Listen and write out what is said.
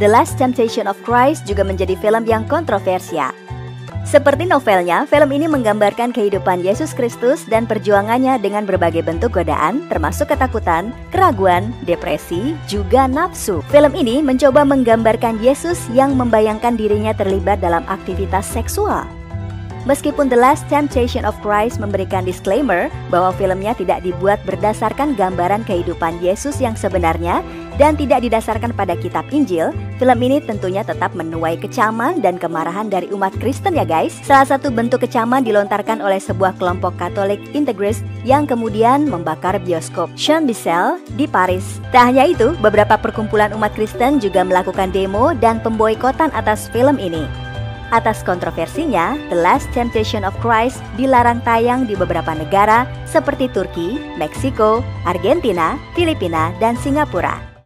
The Last Temptation of Christ juga menjadi film yang kontroversial. Seperti novelnya, film ini menggambarkan kehidupan Yesus Kristus dan perjuangannya dengan berbagai bentuk godaan, termasuk ketakutan, keraguan, depresi, juga nafsu. Film ini mencoba menggambarkan Yesus yang membayangkan dirinya terlibat dalam aktivitas seksual. Meskipun The Last Temptation of Christ memberikan disclaimer bahwa filmnya tidak dibuat berdasarkan gambaran kehidupan Yesus yang sebenarnya dan tidak didasarkan pada kitab Injil, film ini tentunya tetap menuai kecaman dan kemarahan dari umat Kristen ya guys. Salah satu bentuk kecaman dilontarkan oleh sebuah kelompok Katolik integris yang kemudian membakar bioskop Champs-Élysées di Paris. Tak hanya itu, beberapa perkumpulan umat Kristen juga melakukan demo dan pemboikotan atas film ini. Atas kontroversinya, The Last Temptation of Christ dilarang tayang di beberapa negara seperti Turki, Meksiko, Argentina, Filipina, dan Singapura.